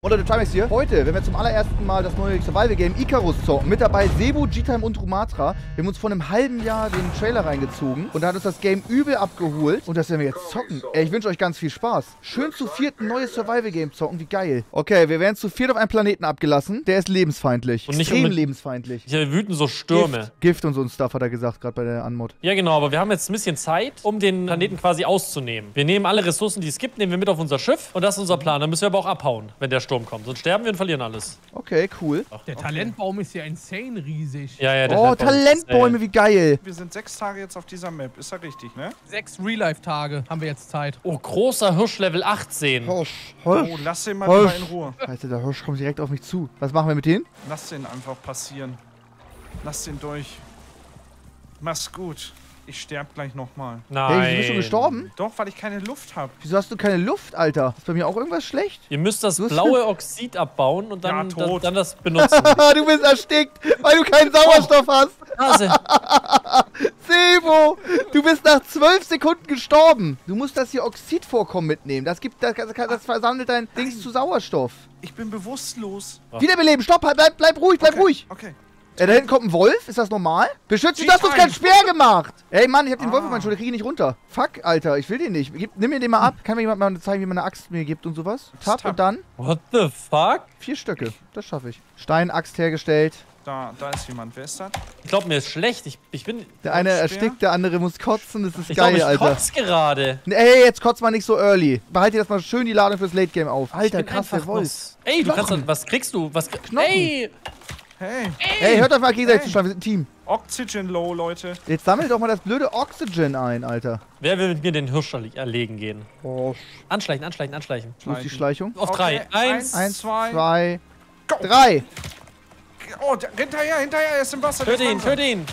Und Leute, Trimax hier. Heute, wenn wir zum allerersten Mal das neue Survival-Game Icarus zocken, mit dabei Sebo, G-Time und Rumatra. Wir haben uns vor einem halben Jahr den Trailer reingezogen und da hat uns das Game übel abgeholt. Und das werden wir jetzt zocken. Ey, ich wünsche euch ganz viel Spaß. Schön zu viert ein neues Survival-Game zocken, wie geil. Okay, wir werden zu viert auf einem Planeten abgelassen. Der ist lebensfeindlich. Und nicht Extrem lebensfeindlich. Hier wüten so Stürme. Gift, Gift und so ein Stuff hat er gesagt, gerade bei der Anmod. Ja, genau, aber wir haben jetzt ein bisschen Zeit, um den Planeten quasi auszunehmen. Wir nehmen alle Ressourcen, die es gibt, nehmen wir mit auf unser Schiff und das ist unser Plan. Dann müssen wir aber auch abhauen, wenn der Sturm kommt. Sonst sterben wir und verlieren alles. Okay, cool. Der Talentbaum ist ja insane riesig. Ja, ja, der Oh, Talentbäume, wie geil. Wir sind sechs Tage jetzt auf dieser Map. Ist ja richtig, ne? Sechs Real-Life-Tage haben wir jetzt Zeit. Oh, großer Hirsch Level 18. Hirsch, Oh, Hirsch. lass den mal Hirsch. in Ruhe. Alter, der Hirsch kommt direkt auf mich zu. Was machen wir mit denen? Lass den einfach passieren. Lass den durch. Mach's gut. Ich sterb gleich nochmal. Nein. Hey, du bist schon gestorben? Doch, weil ich keine Luft habe. Wieso hast du keine Luft, Alter? Ist bei mir auch irgendwas schlecht? Ihr müsst das Du blaue Oxid abbauen und dann, Ja, dann, tot. dann das benutzen. du bist erstickt, weil du keinen Sauerstoff hast. Nase. Sebo, du bist nach zwölf Sekunden gestorben. Du musst das hier Oxidvorkommen mitnehmen. Das gibt, das, das, das verwandelt dein Dings zu Sauerstoff. Ich bin bewusstlos. Wiederbeleben, stopp, halt, bleib, bleib ruhig, bleib okay. ruhig. Okay. Äh, da hinten kommt ein Wolf, ist das normal? Beschütze dich, du hast uns keinen Speer gemacht. Ey, Mann, ich hab den Wolf Ah. auf meinen Schulter, krieg ihn nicht runter. Fuck, Alter, ich will den nicht. Gib, nimm mir den mal ab. Kann mir jemand mal zeigen, wie man eine Axt mir gibt und sowas? Tab. und dann What the fuck? vier Stöcke. Das schaffe ich. Steinaxt hergestellt. Da, da ist jemand. Wer ist das? Ich glaube, mir ist schlecht. Ich, ich bin. Der eine Speer? erstickt, der andere muss kotzen. Das ist Ich geil, ich Alter. kotz gerade. Ey, jetzt kotzt mal nicht so early. Behalt dir das mal schön die Ladung fürs Late Game auf. Ich Alter, krass, der Wolf. Ey, du kannst Knochen. doch, was kriegst du? Was krie- Knochen. Ey! Hey. Ey, hört euch mal gegenseitig Hey. zu schreiben, wir sind ein Team. Oxygen Low, Leute. Jetzt sammelt doch mal das blöde Oxygen ein, Alter. Wer will mit mir den Hirsch erle- erlegen gehen? Oh, Anschleichen, anschleichen, anschleichen. wo ist die Schleichung? Auf Okay, drei. Eins. Eins, Zwei. zwei, Go. drei. Oh, der, hinterher, hinterher, er ist im Wasser. der Töte ihn, töte ihn.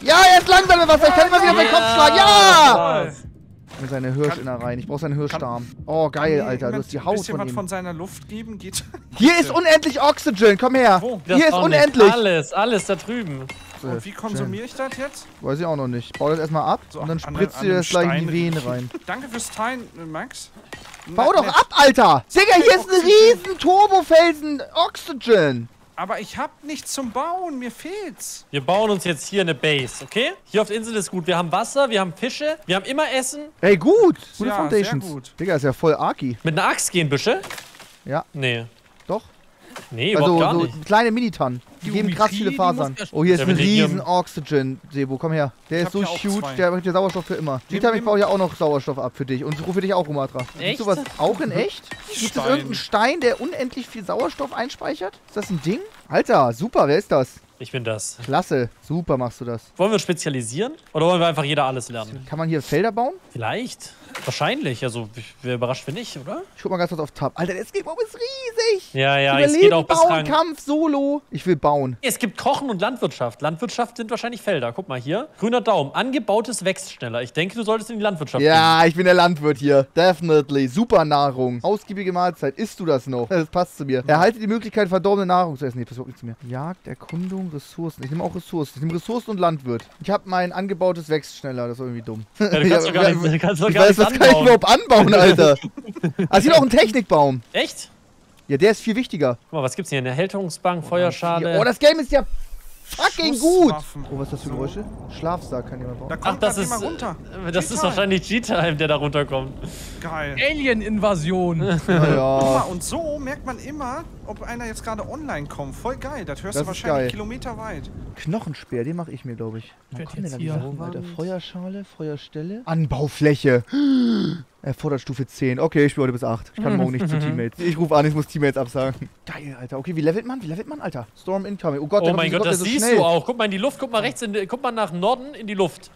Ja, er ist langsam im Wasser. Ich kann immer wieder auf den Kopf schlagen. Ja! Mit seine Hirschinnereien. Ich brauche seinen Hirschdarm. Oh, geil, Alter. Du hast die ein Haut bisschen von was ihm. von seiner Luft geben? Geht. Hier ist unendlich Oxygen. Komm her. Wo? Das Hier ist unendlich. Alles, alles da drüben. Und wie konsumiere ich das jetzt? Weiß ich auch noch nicht. Ich baue das erstmal ab So und dann an- spritzt dir das gleich in die Venen rein. Danke fürs Teilen, äh, Max. Bau Na, doch ab, Alter! Digga, hier ist ein riesen Turbofelsen Oxygen. Aber ich hab nichts zum Bauen, mir fehlt's. Wir bauen uns jetzt hier eine Base, okay? Hier auf der Insel ist gut. Wir haben Wasser, wir haben Fische, wir haben immer Essen. Ey, gut. Gute Ja, Foundations. sehr gut. Digga, ist ja voll Arki. Mit einer Axt gehen Büsche? Ja, Nee. Nee, Also gar so nicht. kleine Minitannen. Die geben krass viele Fasern. Oh, hier ist ein riesen Oxygen, Sebo. Komm her. Der Ich ist so huge, zwei. der bringt dir Sauerstoff für immer. G-Time, ich baue ja auch noch Sauerstoff ab für dich. Und ich rufe dich auch. Gibt's Echt? sowas auch in echt? Gibt es irgendeinen Stein, der unendlich viel Sauerstoff einspeichert? Ist das ein Ding? Alter, super, wer ist das? Ich bin das. Klasse, super machst du das. Wollen wir uns spezialisieren? Oder wollen wir einfach jeder alles lernen? Kann man hier Felder bauen? Vielleicht. Wahrscheinlich. Also, wäre überrascht, wenn nicht, oder? Ich guck mal ganz kurz auf Tab. Alter, Escape Room ist riesig! Ja, ja, es geht auch bis bauen. Kampf, Solo. Ich will bauen. Es gibt Kochen und Landwirtschaft. Landwirtschaft sind wahrscheinlich Felder. Guck mal hier. Grüner Daumen. Angebautes wächst schneller. Ich denke, du solltest in die Landwirtschaft gehen. Ja, ich bin der Landwirt hier. Definitely. Super Nahrung. Ausgiebige Mahlzeit. Isst du das noch? Das passt zu mir. Erhalte die Möglichkeit, verdorbene Nahrung zu essen. Nee, passt überhaupt nicht zu mir. Jagd, Erkundung, Ressourcen. Ich nehme auch Ressourcen. Ich nehme Ressourcen und Landwirt. Ich habe mein angebautes wächst schneller. Das ist irgendwie dumm. Ja, du kannst doch gar nicht, du kannst doch weiß, was kann ich anbauen. überhaupt anbauen, Alter? Ah, hier noch ein Technikbaum. Echt? Ja, der ist viel wichtiger. Guck mal, was gibt's hier? Eine Erhältungsbank, Feuerschale. Oh, das Game ist ja fucking gut. Oh, was ist das für Geräusche? Schlafsack kann jemand bauen. Da Ach, kommt das ist, runter. äh, das ist wahrscheinlich G-Time, der da runterkommt. Geil. Alien-Invasion. Na Guck mal, ja. und so merkt man immer, ob einer jetzt gerade online kommt. Voll geil. Das hörst Das du wahrscheinlich geil. Kilometer weit. Knochenspeer, den mache ich mir, glaube ich. Werd kommen denn da die hier- Sachen, Alter? Feuerschale, Feuerstelle. Anbaufläche. Erfordert Stufe 10. Okay, ich spiele heute bis 8. Ich kann morgen nicht zu Teammates. Ich rufe an, ich muss Teammates absagen. Geil, Alter. Okay, wie levelt man? Wie levelt man, Alter? Storm incoming. Oh Gott, Oh der mein kommt- Gott, kommt das so siehst schnell. du auch. Guck mal in die Luft, guck mal rechts, in, guck mal nach Norden in die Luft.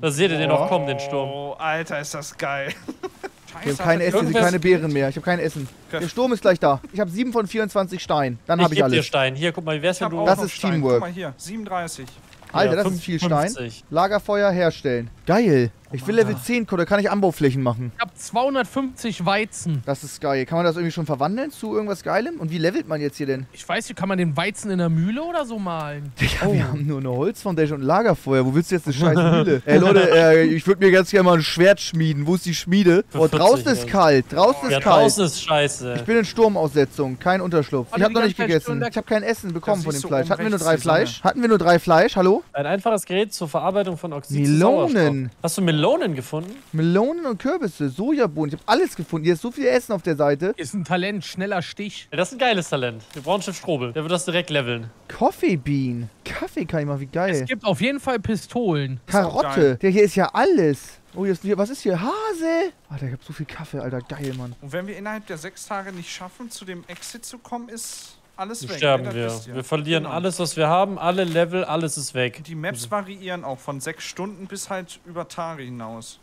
Da seht ihr den auch kommen, den Sturm. Oh, Alter, ist das geil. Ich habe kein Essen, keine Beeren mehr. Ich habe kein Essen. Der Sturm ist gleich da. Ich habe 7 von 24 Stein. Dann Ich habe ich geb dir alles. Stein. Hier, guck mal, wie wär's, Ich wenn hab du... Das ist Stein. Teamwork. Guck mal hier, 37. Alter, Ja, das ist viel Stein. 55. Lagerfeuer herstellen. Geil. Ich will Level 10, da kann ich Anbauflächen machen. Ich hab 250 Weizen. Das ist geil. Kann man das irgendwie schon verwandeln zu irgendwas Geilem? Und wie levelt man jetzt hier denn? Ich weiß nicht, kann man den Weizen in der Mühle oder so malen? Digga, wir haben nur eine Holzfoundation und Lagerfeuer. Wo willst du jetzt eine scheiß Mühle? Ey Leute, äh, ich würde mir ganz gerne mal ein Schwert schmieden. Wo ist die Schmiede? Für Oh, draußen 40 ist kalt. Draußen Ja, ist kalt. draußen ist scheiße. Ich bin in Sturmaussetzung, kein Unterschlupf. Warte, Ich habe noch nicht gegessen. Stunde- Ich habe kein Essen bekommen von dem du Fleisch. Hatten wir nur drei. Fleisch? Hatten wir nur drei Fleisch? Hallo? Ein einfaches Gerät zur Verarbeitung von Oxid Melonen. Hast du Melonen gefunden? Melonen und Kürbisse, Sojabohnen. Ich habe alles gefunden. Hier ist so viel Essen auf der Seite. Ist ein Talent, schneller Stich. Ja, das ist ein geiles Talent. Wir brauchen Chef Strobel. Der wird das direkt leveln. Coffee Bean. Kaffee kann ich mal, wie Es geil. gibt auf jeden Fall Pistolen. Karotte. Der hier ist ja alles. Oh, jetzt, hier, was ist hier? Hase. Alter, ich hab so viel Kaffee, Alter. Geil, Mann. Und wenn wir innerhalb der sechs Tage nicht schaffen, zu dem Exit zu kommen, ist alles weg. sterben? Das wir. Wir verlieren Genau. alles, was wir haben. Alle Level, alles ist weg. Die Maps variieren auch von sechs Stunden bis halt über Tage hinaus.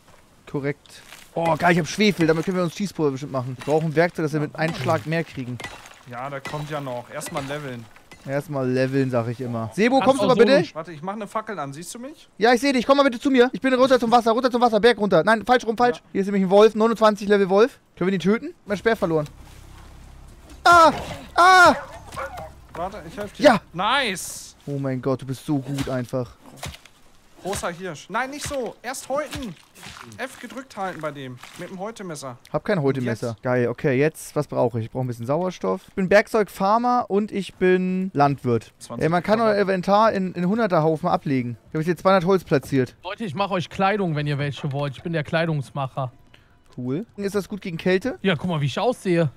Korrekt. Oh, geil, ich hab Schwefel. Damit können wir uns Schießpulver bestimmt machen. Wir brauchen Werkzeug, dass wir mit einem Schlag mehr kriegen. Ja, da kommt ja noch. Erstmal leveln. Erstmal leveln, sag ich immer. Sebo, kommst du mal so bitte? Warte, ich mache eine Fackel an. Siehst du mich? Ja, ich sehe dich. Komm mal bitte zu mir. Ich bin runter zum Wasser, runter zum Wasser, Berg runter. Nein, falsch rum, falsch. Hier ist nämlich ein Wolf, 29 Level Wolf. Können wir den töten? Mein Speer verloren. Ah! Ah! Warte, ich helfe dir. Ja. Nice! Oh mein Gott, du bist so gut einfach. Großer Hirsch. Nein, nicht so. Erst häuten. F gedrückt halten bei dem. Mit dem Häutemesser. Hab kein Häutemesser. Geil, okay, jetzt, was brauche ich? Ich brauche ein bisschen Sauerstoff. Ich bin Bergzeugfarmer und ich bin Landwirt. 20 Ey, man kann euer Inventar in, in 100er Haufen ablegen. Ich habe jetzt hier 200 Holz platziert. Leute, ich mache euch Kleidung, wenn ihr welche wollt. Ich bin der Kleidungsmacher. Cool. Ist das gut gegen Kälte? Ja, guck mal, wie ich aussehe.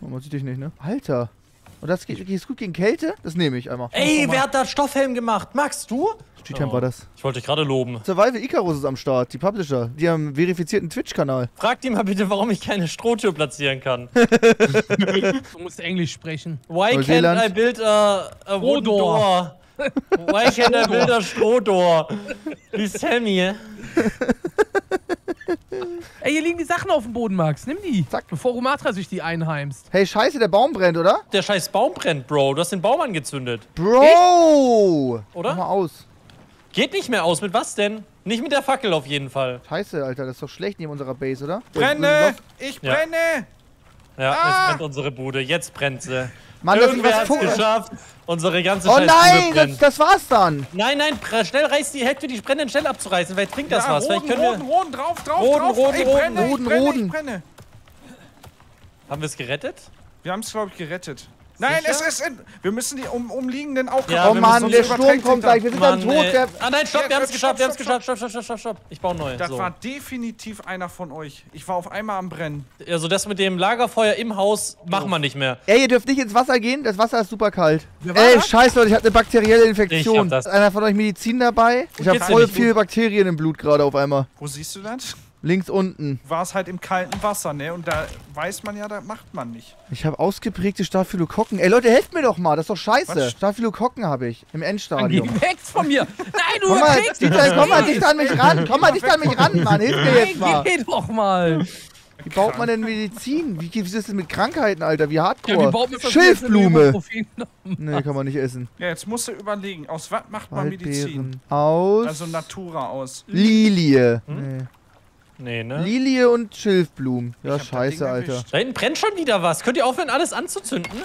Oh, man sieht dich nicht, ne? Alter. Und das geht, geht gut gegen Kälte? Das nehme ich einmal. Ey, wer hat da Stoffhelm gemacht? Magst du? G-Time Oh. war das. Ich wollte dich gerade loben. Survival Icarus ist am Start, die Publisher. Die haben einen verifizierten Twitch-Kanal. Frag die mal bitte, warum ich keine Strohtür platzieren kann. Du musst Englisch sprechen. Why Neuseeland. can't I build a, a wooden Strohdor. door? Why can't I build a Strohdoor? Please tell me. Ey, hier liegen die Sachen auf dem Boden, Max. Nimm die. Zack. Bevor Rumatra sich die einheimst. Hey, scheiße, der Baum brennt, oder? Der scheiß Baum brennt, Bro. Du hast den Baum angezündet. Bro! Oder? Mach mal aus. Geht nicht mehr aus. Mit was denn? Nicht mit der Fackel auf jeden Fall. Scheiße, Alter, das ist doch schlecht neben unserer Base, oder? Brenne! Ich brenne! Ja, Ah! jetzt brennt unsere Bude. Jetzt brennt sie. Mann, Irgendwer hat's Fu- geschafft. Unsere ganze Oh nein, das, das war's dann. Nein, nein, schnell reiß die Hälfte die brennenden schnell abzureißen. Vielleicht bringt das ja, was. Vielleicht roden, können roden, wir. roden, drauf, drauf, Roden, drauf. roden, ich roden, brenne, roden, ich brenne, roden. ich brenne. Haben wir es gerettet? Wir haben es, glaube ich, gerettet. Nein, Sicher? es ist in, Wir müssen die um, umliegenden auch Ja, oh Mann, der Sturm kommt gleich. Wir sind dann Mann, tot. ey. Der, Ah nein, stopp, Ja, wir haben es geschafft, wir haben es geschafft. Stopp, stopp, stopp, stopp, stopp. Ich baue neu. Das so. war definitiv einer von euch. Ich war auf einmal am Brennen. Also das mit dem Lagerfeuer im Haus machen wir nicht mehr. Ey, ihr dürft nicht ins Wasser gehen. Das Wasser ist super kalt. Ey, das? scheiße, Leute, ich hatte eine bakterielle Ich Infektion. hab das. Ist einer von euch Medizin dabei? Ich habe voll viele Bakterien im Blut gerade auf einmal. Wo siehst du das? Links unten. War es halt im kalten Wasser, ne? Und da weiß man ja, da macht man nicht. Ich habe ausgeprägte Staphylokokken. Ey, Leute, helft mir doch mal. Das ist doch scheiße. Was? Staphylokokken habe ich. Im Dann geh Endstadium. weg von mir. Nein, du Komm mal, kriegst Dieter, komm mal dicht an mich ran. Komm mal dicht an mich ran, Mann. Hilf mir jetzt mal. Geh doch mal. Wie baut man denn Medizin? Wie, wie ist das denn mit Krankheiten, Alter? Wie Ja, wie hardcore? baut man das Schilfblume. Nee, kann man nicht essen. Ja, jetzt musst du überlegen, aus was macht man Medizin? Aus Also Natura aus. Lilie. Hm? Nee. Nee, ne? Lilie und Schilfblumen. Ja, scheiße, Alter. Da hinten brennt schon wieder was. Könnt ihr aufhören, alles anzuzünden?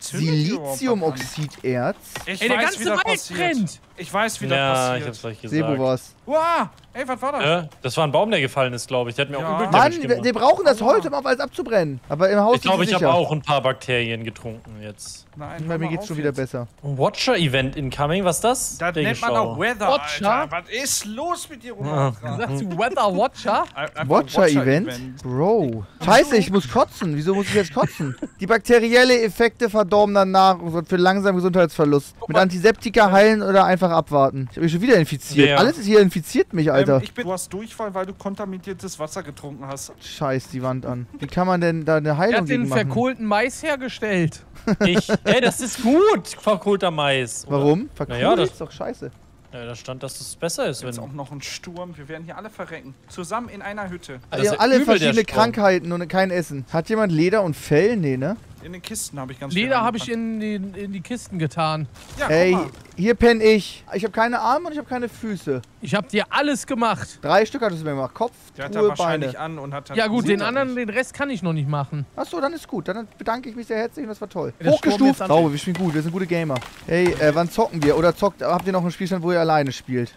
Siliziumoxiderz. Ich Ey, der ganze Wald passiert. brennt. Ich weiß, wie ja, das ich hab's passiert. gleich gesagt. Sebo war's. Wow! Ey, was war das? Ja, das war ein Baum, der gefallen ist, glaube ich. Der hat mir Ja. auch übel Mann, wir, wir brauchen das Holz, um auf alles abzubrennen. Aber im Haus Ich glaube, ist ich habe auch ein paar Bakterien getrunken jetzt. Nein, Bei mir geht's schon wieder jetzt. besser. Watcher-Event incoming, was ist das? Das nennt man auch Weather, Watcher? Alter. Was ist los mit dir, Romatra? Sagst du Weather Watcher? Watcher-Event? Bro. Scheiße, ich muss kotzen. Wieso muss ich jetzt kotzen? Die bakterielle Effekte verdorbener Nahrung für langsamen Gesundheitsverlust. Mit Antiseptika heilen oder einfach abwarten. Ich habe mich schon wieder infiziert. Wer? Alles ist hier infiziert mich, Alter. Ähm, ich bin, du hast Durchfall, weil du kontaminiertes Wasser getrunken hast. Scheiß die Wand an. Wie kann man denn da eine Er Heilung hat den machen? verkohlten Mais hergestellt. Ich, ey, das ist gut, verkohlter Mais. Oder? Warum? Verkohlt Naja, das- ist doch scheiße. Ja, da stand, dass es besser ist, Jetzt wenn. auch noch ein Sturm. Wir werden hier alle verrecken. Zusammen in einer Hütte. Ja alle verschiedene. Krankheiten und kein Essen. Hat jemand Leder und Fell? Nee, ne? In den Kisten habe ich ganz Leder habe ich in, die- in die Kisten getan. Ja, Ey, hier penne ich. Ich habe keine Arme und ich habe keine Füße. Ich habe dir alles gemacht. Drei Stück hattest du mir gemacht. Kopf, Der hat da Truhe, wahrscheinlich Beine. an und hat dann Ja gut, den er anderen, nicht. den Rest kann ich noch nicht machen. Achso, dann ist gut. Dann bedanke ich mich sehr herzlich und das war toll. Der Hochgestuft. Sauber, wir spielen gut. Wir sind gute Gamer. Hey, äh, wann zocken wir? Oder zockt, habt ihr noch einen Spielstand, wo ihr alleine spielt?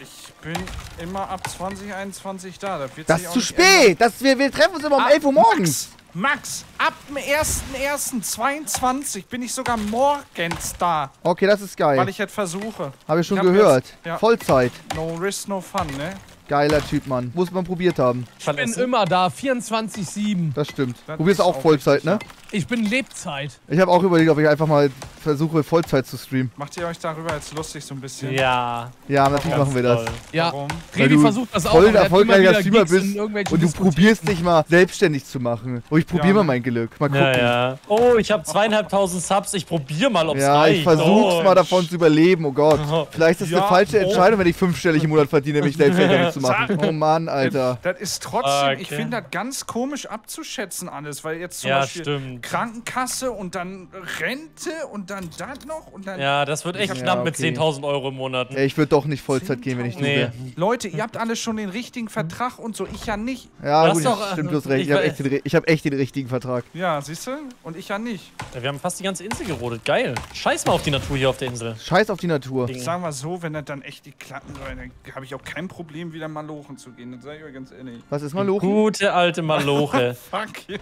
Ich bin immer ab 2021 da. Das, wird Das ist zu spät. Das, wir, wir treffen uns immer um Ah, 11 Uhr morgens. Max, Max, ab dem 1.1.22 bin ich sogar morgens da, Okay, das ist weil geil. ich jetzt versuche. Habe ich schon ich hab gehört. jetzt- ja. Vollzeit. No risk, no fun, ne? Geiler Typ, Mann. Muss man probiert haben. Ich bin immer da, 24-7. Das stimmt. Das Probierst ist auch auch Vollzeit, richtig, ne? Ich bin Lebzeit. Ich habe auch überlegt, ob ich einfach mal versuche, Vollzeit zu streamen. Macht ihr euch darüber jetzt lustig so ein bisschen? Ja. Ja, natürlich ganz machen wir das. toll. Ja, Warum? Du versucht das auch. voll erfolgreicher Streamer bist Und du probierst dich mal selbstständig zu machen. Und ich probiere Ja. mal mein Glück. Mal gucken. Ja, ja. Oh, ich habe zweieinhalbtausend Subs. Ich probiere mal, ob's Ja, reicht. ich versuch's oh. mal davon zu überleben, oh Gott. Oh. Vielleicht ist das Ja, eine falsche oh. Entscheidung, wenn ich fünfstellig im Monat verdiene, mich selbstständig zu machen. Oh Mann, Alter. Das ist trotzdem, ich Okay. finde das ganz komisch abzuschätzen alles, weil jetzt zum Ja, Beispiel stimmt. Krankenkasse und dann Rente und dann das noch und dann... Ja, das wird echt Ja, knapp mit okay. 10.000 Euro im Monat. Ich würde doch nicht Vollzeit gehen, wenn ich du Nee. wäre. Leute, ihr habt alle schon den richtigen Vertrag und so, ich ja nicht. Ja, Du gut, hast doch, stimmt, äh, du hast recht. ich Ich habe echt, den ich hab echt den richtigen Vertrag. Ja, siehst du? Und ich ja nicht. Ja, wir haben fast die ganze Insel gerodet. Geil. Scheiß mal auf die Natur hier auf der Insel. Scheiß auf die Natur. Ding. Sagen wir so, wenn das dann echt die klappen soll, dann habe ich auch kein Problem, wieder mal lochen zu gehen. Das sage ich euch ganz ehrlich. Was ist mal los? Gute alte Maloche. Fuck you.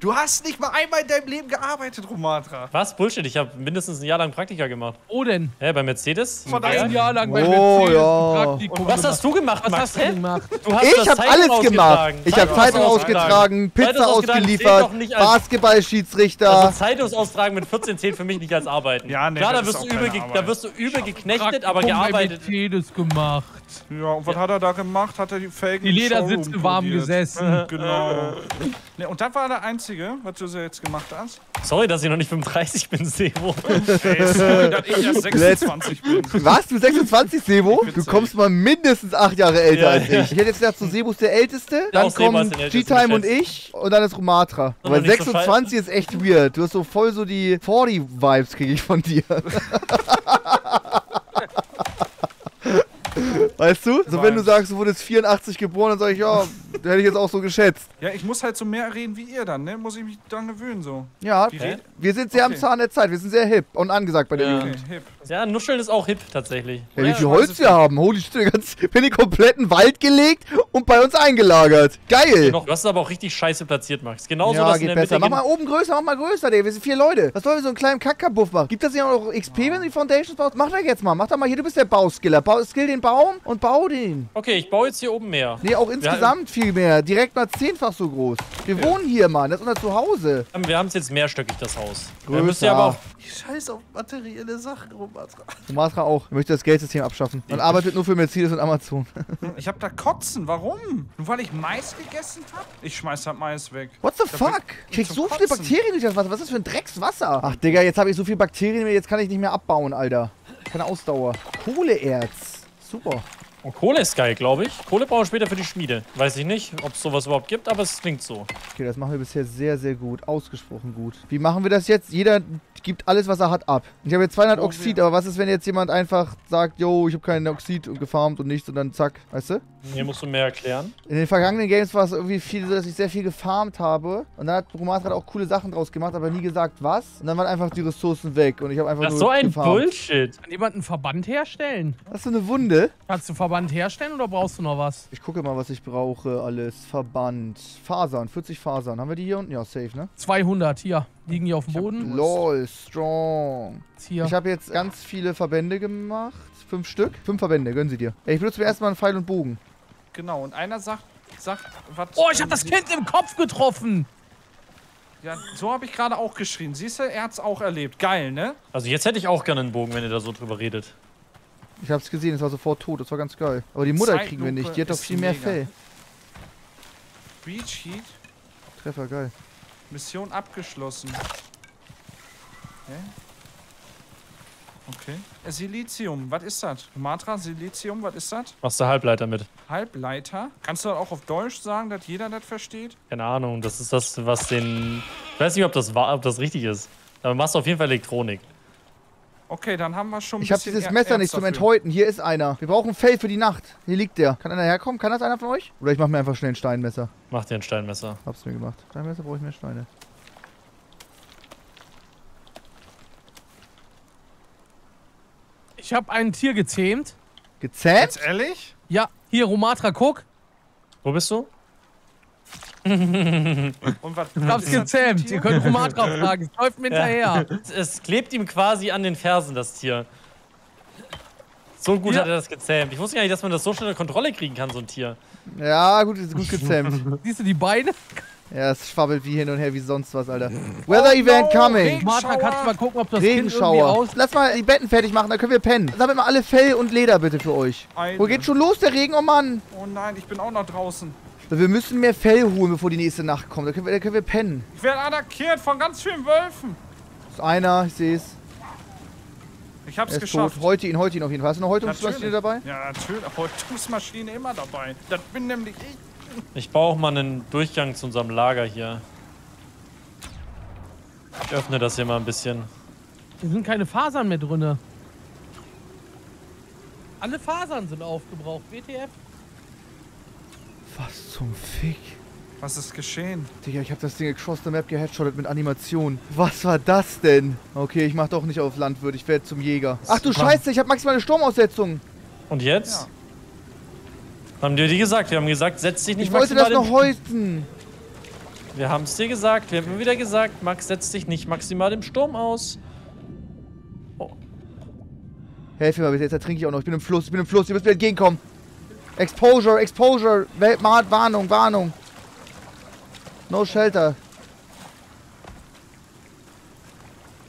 Du hast nicht mal einmal in deinem Leben gearbeitet, Romatra. Was? Bullshit. Ich habe mindestens ein Jahr lang Praktika gemacht. Wo denn? Hä, bei Mercedes? Von Ja. Ein Jahr lang bei Oh, Mercedes ja. ein Praktikum Was gemacht. hast du gemacht, Was Max? hast du gemacht? Du hast Ich habe alles gemacht. Ich habe Zeitung ausgetragen, Pizza ausgeliefert, Basketballschiedsrichter. Also Zeitungsaustragen mit 14 zählt für mich nicht als Arbeiten. Ja, nee, Klar, da wirst, du übel da wirst du übel geknechtet, aber Praktikum bei gearbeitet. Mercedes gemacht. Ja, und was hat er da gemacht? Hat er die Felgen Die Ledersitze Showroom warm gesessen. Genau. ne, und das war der einzige, was du so jetzt gemacht hast. Sorry, dass ich noch nicht 35 bin, Sebo. Ey, sorry, dass ich erst 26 bin. Was? Du 26, Sebo? Du kommst mal mindestens acht Jahre älter Ja, als ja. ich. Ich hätte jetzt gedacht, so Sebo ist der Älteste, dann kommen G-Time und ich und dann ist Romatra. Aber dann nicht so 26 ist echt weird. Du hast so voll so die 40-Vibes, kriege ich von dir. Weißt du? So, wenn du sagst, du wurdest 84 geboren, dann sag ich, ja, hätte ich jetzt auch so geschätzt. Ja, ich muss halt so mehr reden wie ihr dann, ne? Muss ich mich dran gewöhnen so. Ja, wir sind sehr am Okay. Zahn der Zeit. Wir sind sehr hip und angesagt bei der Ja. Jugend. Okay, hip. Ja, Nuscheln ist auch hip tatsächlich. Ja, wie Ja, viel Holz wir haben. Holy shit, ganz, wir haben den kompletten Wald gelegt und bei uns eingelagert. Geil. Du hast es aber auch richtig scheiße platziert, Max. Genauso, ja, dass in geht der besser. Mitte Mach mal oben größer, mach mal größer, Digga. Wir sind vier Leute. Was sollen wir so einen kleinen Kackkabuff machen? Gibt das nicht auch noch XP, wenn du die Foundations baust? Mach das jetzt mal. Mach doch mal hier, du bist der Bauskiller. Bau, skill den Baum und bau den. Okay, ich baue jetzt hier oben mehr. Nee, auch insgesamt viel mehr. Direkt mal zehnfach so groß. Wir wohnen hier, Mann. Das ist unser Zuhause. Wir haben es jetzt mehrstöckig, das Haus. Größer. Da müsst ihr aber auch. Ich scheiß auf materielle Sachen, Romatra. Sumatra auch. Er möchte das Geldsystem abschaffen. Man arbeitet nur für Mercedes und Amazon. Ich hab da Kotzen, warum? Nur weil ich Mais gegessen hab? Ich schmeiß das Mais weg. What the Da fuck? Ich krieg so viele Kotzen. Bakterien durch das Wasser. Was ist das für ein Dreckswasser? Ach, Digga, jetzt habe ich so viele Bakterien mehr. Jetzt kann ich nicht mehr abbauen, Alter. Keine Ausdauer. Kohleerz. Super. Oh, Kohle ist geil, glaube ich. Kohle brauchen wir später für die Schmiede. Weiß ich nicht, ob es sowas überhaupt gibt, aber es klingt so. Okay, das machen wir bisher sehr, sehr gut. Ausgesprochen gut. Wie machen wir das jetzt? Jeder gibt alles, was er hat, ab. Ich habe jetzt 200 Oh, Oxid, wir- aber was ist, wenn jetzt jemand einfach sagt, yo, ich habe keinen Oxid und gefarmt und nichts und dann zack, weißt du? Hier musst du mehr erklären. In den vergangenen Games war es irgendwie viel so, dass ich sehr viel gefarmt habe. Und dann hat Romatra auch coole Sachen draus gemacht, aber nie gesagt, was. Und dann waren einfach die Ressourcen weg und ich habe einfach Das ist nur so ein gefarmt. Bullshit. Kann jemand einen Verband herstellen? Hast du eine Wunde? Kannst du Verband herstellen oder brauchst du noch was? Ich gucke mal, was ich brauche. Alles. Verband. Fasern. 40 Fasern. Haben wir die hier unten? Ja, safe, ne? 200 hier. Liegen hier auf dem Boden. LOL, strong. Hier. Ich habe jetzt ganz viele Verbände gemacht. Fünf Stück. Fünf Verbände, gönnen sie dir. Ey, ich benutze mir erstmal einen Pfeil und Bogen. Genau, und einer sagt, sagt, was. Oh, ich hab ähm, das Kind im Kopf getroffen. Ja, so habe ich gerade auch geschrien. Siehst du, er hat's auch erlebt. Geil, ne? Also jetzt hätte ich auch gerne einen Bogen, wenn ihr da so drüber redet. Ich hab's gesehen, es war sofort tot. Das war ganz geil. Aber die Mutter Zeitlupe kriegen wir nicht. Die hat doch viel mehr mega. Fell. Breach Heat, Treffer, geil. Mission abgeschlossen. Hä? Okay. Äh, Silizium, was ist das? Sumatra, Silizium, was ist das? Machst du Halbleiter mit? Halbleiter? Kannst du das auch auf Deutsch sagen, dass jeder das versteht? Keine Ahnung, das ist das, was den. Ich weiß nicht, ob das, war, ob das richtig ist. Aber machst du auf jeden Fall Elektronik. Okay, dann haben wir schon ein Ich habe dieses Er- Messer nicht zum. Enthäuten. Hier ist einer. Wir brauchen Fell für die Nacht. Hier liegt der. Kann einer herkommen? Kann das einer von euch? Oder ich mache mir einfach schnell ein Steinmesser. Mach dir ein Steinmesser. Hab's mir gemacht. Steinmesser brauche ich mehr Steine. Ich habe ein Tier gezähmt. Gezähmt? Jetzt ehrlich? Ja, hier, Romatra, guck. Wo bist du? Und was? Ich hab's gezähmt. Ihr könnt Romatra fragen. Es läuft mir hinterher. Es, es klebt ihm quasi an den Fersen, das Tier. So gut Ja. hat er das gezähmt. Ich wusste gar nicht, dass man das so schnell unter Kontrolle kriegen kann, so ein Tier. Ja, gut, ist gut gezähmt. Siehst du die Beine? ja, es schwabbelt wie hin und her wie sonst was, Alter. Weather Event no, coming. Regen- Romatra, kannst du mal gucken, ob das Kind irgendwie Regenschauer. aus... Lass mal die Betten fertig machen, dann können wir pennen. Sammelt mal alle Fell und Leder bitte für euch. Eine. Wo geht schon los, der Regen? Oh Mann. Oh nein, ich bin auch noch draußen. Wir müssen mehr Fell holen, bevor die nächste Nacht kommt. Dann können wir, dann können wir pennen. Ich werde attackiert von ganz vielen Wölfen. ist einer, ich sehe es. Ich hab's geschafft. tot. Heute ihn, heute ihn auf jeden Fall. Hast du eine Häutungsmaschine dabei? Ja, natürlich. Häutungsmaschine immer dabei. Das bin nämlich ich. Ich brauche mal einen Durchgang zu unserem Lager hier. Ich öffne das hier mal ein bisschen. Hier sind keine Fasern mehr drinne. Alle Fasern sind aufgebraucht. WTF? Was zum Fick? Was ist geschehen? Digga, ich habe das Ding across the map geheadshottet mit Animation. Was war das denn? Okay, ich mach doch nicht auf Landwirt, ich werde zum Jäger. Ach du Scheiße, ich habe maximale Sturmaussetzung. Und jetzt? Ja. Haben dir die gesagt? Wir haben gesagt, setz dich nicht Ich wollte maximal das noch häuten. Wir haben es dir gesagt. Wir haben immer wieder gesagt, Max, setz dich nicht maximal im Sturm aus. Helf mir mal bitte, jetzt ertrinke ich auch noch. Ich bin im Fluss, ich bin im Fluss, ihr müsst mir entgegenkommen. Exposure, Exposure. Wel- Ma- Warnung, Warnung. No Shelter.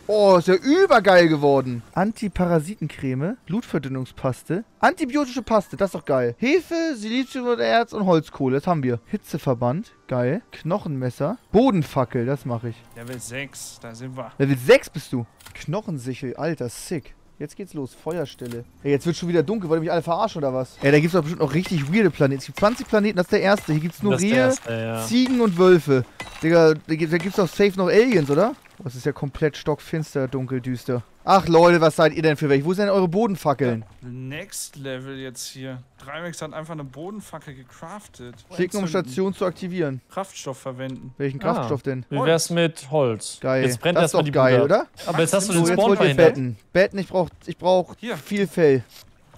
Oh, ist ja übergeil geworden. Antiparasitencreme, Blutverdünnungspaste, antibiotische Paste, das ist doch geil. Hefe, Siliziumerz und Holzkohle, das haben wir. Hitzeverband, geil. Knochenmesser, Bodenfackel, das mache ich. Level 6, da sind wir. Level 6 bist du. Knochensichel, alter, sick. Jetzt geht's los, Feuerstelle. Ey, jetzt wird schon wieder dunkel, wollt ihr mich alle verarschen oder was? Ey, da gibt's doch bestimmt noch richtig weirde Planeten. Es gibt 20 Planeten, das ist der erste. Hier gibt's nur Rehe, erste, ja. Ziegen und Wölfe. Digga, da gibt- da gibt's doch safe noch Aliens, oder? Oh, Das ist ja komplett stockfinster, dunkel, düster. Ach Leute, was seid ihr denn für welche? Wo sind denn eure Bodenfackeln? Next Level jetzt hier. Trimax hat einfach eine Bodenfackel gecraftet. Klicken, um. Station zu aktivieren. Kraftstoff verwenden. Welchen Ah. Kraftstoff denn? Wie wär's mit Holz? Geil. Jetzt brennt das ist doch die geil, Bude. oder? Aber jetzt hast du So, den jetzt Spawn wollt ihr verhindert. betten. Betten, ich brauch, ich brauch Hier. viel Fell.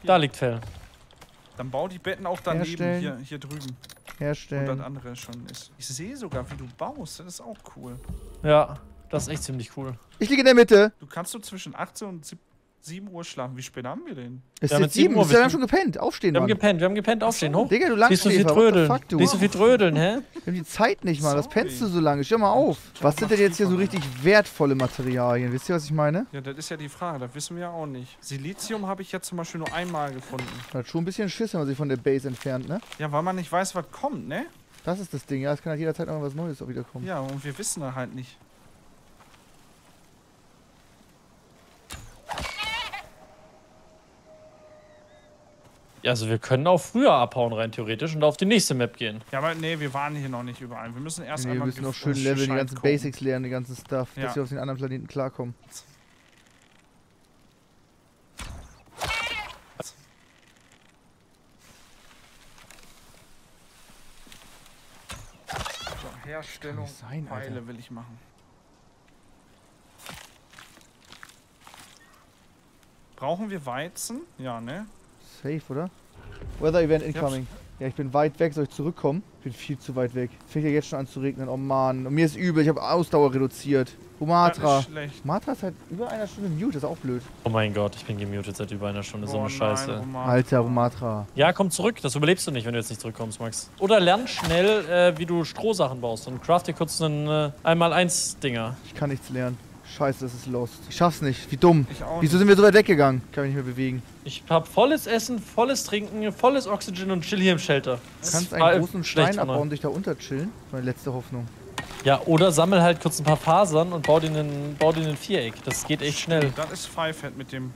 Da liegt Fell. Dann bau die Betten auch daneben, Herstellen. hier, hier drüben. Wo das Herstellen. andere schon ist. Ich sehe sogar, wie du baust. Das ist auch cool. Ja, das ist echt ziemlich cool. Ich liege in der Mitte. Du kannst so zwischen 18 und sieb- 7 Uhr schlafen. Wie spät haben wir denn? Es Ja, ist mit jetzt sieben. 7 Uhr Wir haben schon gepennt. Aufstehen, Wir haben Mann. gepennt, wir haben gepennt. Aufstehen, hoch. Digga, du Nicht so viel trödeln. fuck, du? Nicht so viel trödeln, hä? Wir haben die Zeit nicht mal. Was pennst du so lange? Stell mal auf. Was sind denn jetzt hier so richtig wertvolle Materialien? Wisst ihr, was ich meine? Ja, das ist ja die Frage. Das wissen wir ja auch nicht. Silizium habe ich jetzt zum Beispiel nur einmal gefunden. Man hat schon ein bisschen Schiss, wenn man sich von der Base entfernt, ne? Ja, weil man nicht weiß, was kommt, ne? Das ist das Ding. Ja, es kann halt jederzeit noch was Neues auch wieder kommen. Ja, und wir wissen da halt nicht. Ja, also wir können auch früher abhauen rein theoretisch und auf die nächste Map gehen. Ja, aber nee, wir waren hier noch nicht überall. Wir müssen erst Nee, wir einmal müssen noch schön leveln, die ganzen gucken. Basics lernen, die ganzen Stuff, Ja. dass wir auf den anderen Planeten klarkommen. So, Herstellung, sein. Pfeile will ich machen. Brauchen wir Weizen? Ja, ne? Safe, oder? Weather Event incoming. Ja, ich bin weit weg. Soll ich zurückkommen? Ich bin viel zu weit weg. Fängt ja jetzt schon an zu regnen. Oh Mann. Und mir ist übel. Ich habe Ausdauer reduziert. Humatra. Das ist schlecht. Humatra ist halt über einer Stunde mute. Das ist auch blöd. Oh mein Gott, ich bin gemutet seit über einer Stunde. So Oh eine nein, Scheiße. Roman. Alter, Humatra. Ja, komm zurück. Das überlebst du nicht, wenn du jetzt nicht zurückkommst, Max. Oder lern schnell, äh, wie du Strohsachen baust und craft dir kurz einen äh, Einmal-Eins-Dinger. Ich kann nichts lernen. Scheiße, das ist lost. Ich schaff's nicht. Wie dumm. Ich auch Wieso nicht. sind wir so weit weggegangen? Kann mich nicht mehr bewegen. Ich hab volles Essen, volles Trinken, volles Oxygen und chill hier im Shelter. Du kannst einen großen Stein abbauen und dich da unterchillen. Meine letzte Hoffnung. Ja, oder sammel halt kurz ein paar Fasern und bau dir einen, bau dir einen Viereck. Das geht echt schnell. Das ist Pfeifett mit dem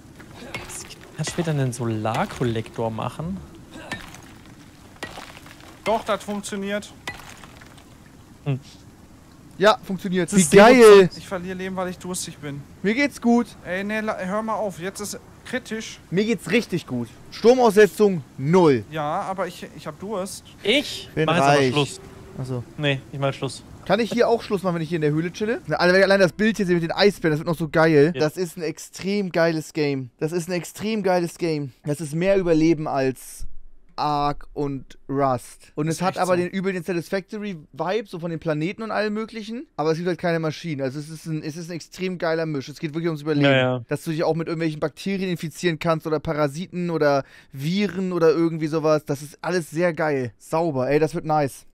Kann später einen Solarkollektor machen. Doch, das funktioniert. Ja, funktioniert. Das Wie geil. Ich verliere Leben, weil ich durstig bin. Mir geht's gut. Ey, nee, hör mal auf. Jetzt ist kritisch. Mir geht's richtig gut. Sturmaussetzung null. Ja, aber ich, ich hab Durst. Ich Bin mach jetzt aber reich. Schluss. Also. Nee, ich mach Schluss. Kann ich hier auch Schluss machen, wenn ich hier in der Höhle chille? Allein allein das Bild hier sehen mit den Eisbären, das wird noch so geil. Ja. Das ist ein extrem geiles Game. Das ist ein extrem geiles Game. Das ist mehr Überleben als Ark und Rust. Und es hat aber so. den übel den Satisfactory-Vibe, so von den Planeten und allem möglichen. Aber es gibt halt keine Maschinen. Also es ist ein, es ist ein extrem geiler Misch. Es geht wirklich ums Überleben. Ja, ja. Dass du dich auch mit irgendwelchen Bakterien infizieren kannst oder Parasiten oder Viren oder irgendwie sowas. Das ist alles sehr geil. Sauber. Ey, das wird nice.